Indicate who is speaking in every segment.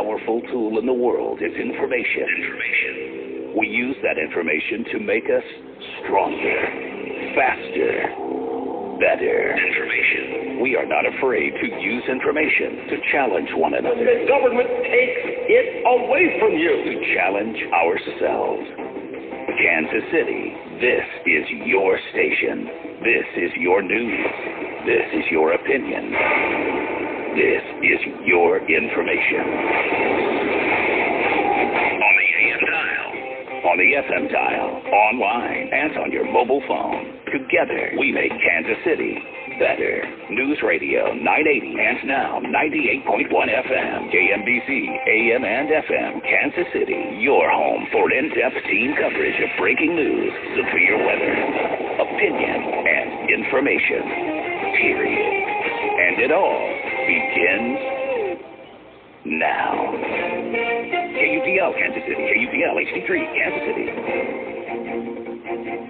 Speaker 1: powerful tool in the world is information. Information. We use that information to make us stronger, faster, better. Information. We are not afraid to use information to challenge one another.
Speaker 2: The government takes it away from you.
Speaker 1: To challenge ourselves. Kansas City, this is your station. This is your news. This is your opinion. This is your information. On the AM dial, on the FM dial, online, and on your mobile phone. Together, we make Kansas City better. News Radio 980 and now 98.1 FM, KMBZ, AM and FM, Kansas City, your home for in-depth team coverage of breaking news, severe weather, opinion, and information. Period. And it all begins now. KUDL, Kansas City, KUDL, HD3, Kansas City.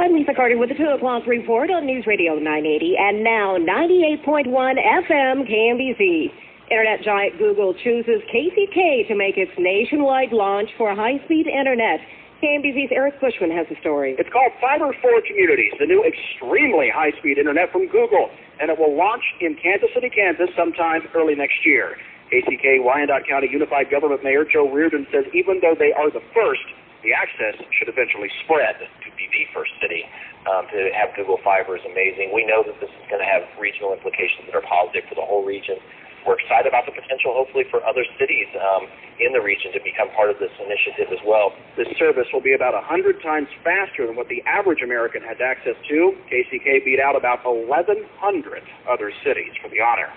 Speaker 3: I'm Lisa Carter with the 2 o'clock report on News Radio 980 and now 98.1 FM KMBZ. Internet giant Google chooses KCK to make its nationwide launch for high-speed internet. KMBZ's Eric Bushman has the story.
Speaker 4: It's called Fiber for Communities, the new extremely high-speed internet from Google, and it will launch in Kansas City, Kansas sometime early next year. KCK Wyandotte County Unified Government Mayor Joe Reardon says even though they are the first, the access should eventually spread.
Speaker 5: To be the first city um, to have Google Fiber is amazing. We know that this is going to have regional implications that are positive for the whole region. We're excited about the potential, hopefully, for other cities um, in the region to become part of this initiative as well.
Speaker 4: This service will be about 100 times faster than what the average American has access to. KCK beat out about 1,100 other cities for the honor.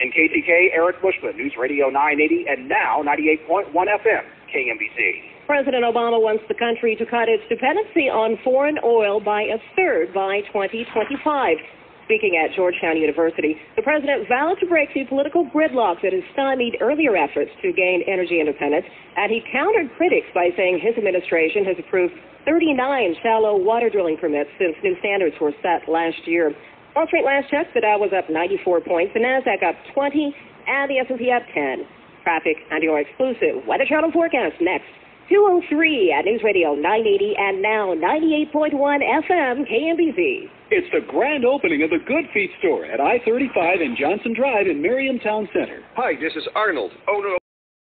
Speaker 4: In KCK, Eric Bushman, News Radio 980 and now 98.1 FM, KMBZ.
Speaker 3: President Obama wants the country to cut its dependency on foreign oil by a third by 2025. Speaking at Georgetown University, the president vowed to break the political gridlock that has stymied earlier efforts to gain energy independence, and he countered critics by saying his administration has approved 39 shallow water drilling permits since new standards were set last year. Wall Street last check, the Dow was up 94 points, the Nasdaq up 20, and the S&P up 10. Traffic and your exclusive Weather Channel forecast next. 203 at News Radio 980 and now 98.1 FM KMBZ.
Speaker 6: It's the grand opening of the Good Feet store at I-35 and Johnson Drive in Merriam Town Center.
Speaker 7: Hi, this is Arnold, oh, owner of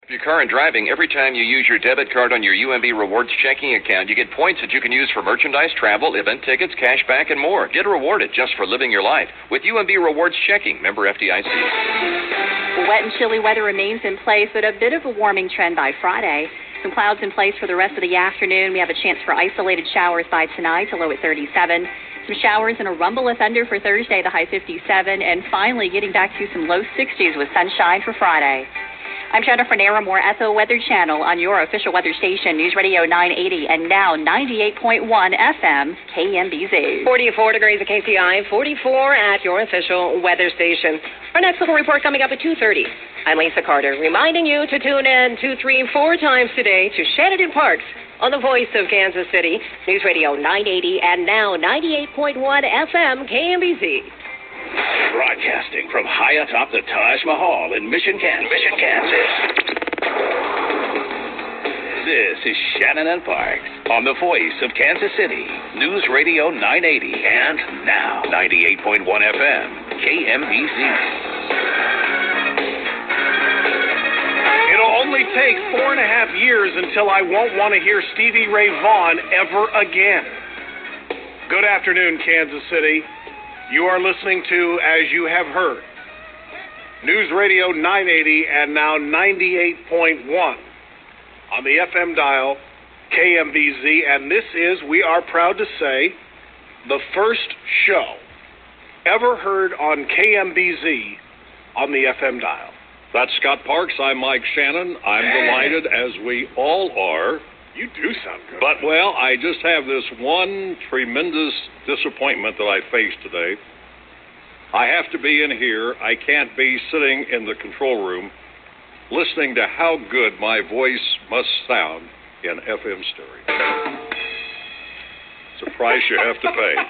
Speaker 8: if you're car and driving, every time you use your debit card on your UMB Rewards checking account, you get points that you can use for merchandise, travel, event tickets, cash back, and more. Get rewarded just for living your life with UMB Rewards checking. Member FDIC.
Speaker 9: Wet and chilly weather remains in place, but a bit of a warming trend by Friday. Some clouds in place for the rest of the afternoon. We have a chance for isolated showers by tonight, a low at 37. Some showers and a rumble of thunder for Thursday, the high 57. And finally, getting back to some low 60s with sunshine for Friday. I'm Jennifer Narramore at the Weather Channel on your official weather station, News Radio 980 and now 98.1 FM KMBZ.
Speaker 10: 44 degrees at KCI, 44 at your official weather station. Our next local report coming up at 2.30. I'm Lisa Carter, reminding you to tune in two, three, four times today to Shanin and Parks on the voice of Kansas City, News Radio 980 and now 98.1 FM KMBZ.
Speaker 1: Broadcasting from high atop the Taj Mahal in Mission, Kansas. Mission, Kansas. This is Shanin and Parks on the voice of Kansas City, News Radio 980 and now 98.1 FM, KMBZ.
Speaker 11: It'll only take four and a half years until I won't want to hear Stevie Ray Vaughan ever again. Good afternoon, Kansas City. You are listening to, as you have heard, News Radio 980 and now 98.1 on the FM dial, KMBZ, and this is, we are proud to say, the first show ever heard on KMBZ on the FM dial.
Speaker 12: That's Scott Parks. I'm Mike Shanin. I'm delighted, as we all are.
Speaker 11: You do sound good.
Speaker 12: But, well, I just have this one tremendous disappointment that I face today. I have to be in here. I can't be sitting in the control room listening to how good my voice must sound in FM stereo. It's a price you have to pay.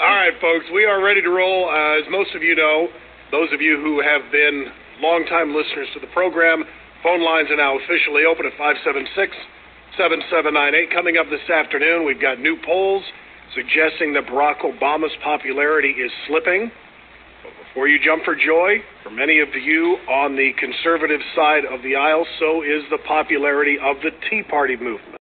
Speaker 11: All right, folks, we are ready to roll. Uh, as most of you know, those of you who have been longtime listeners to the program. Phone lines are now officially open at 576 7798. Coming up this afternoon, we've got new polls suggesting that Barack Obama's popularity is slipping. But before you jump for joy, for many of you on the conservative side of the aisle, so is the popularity of the Tea Party movement.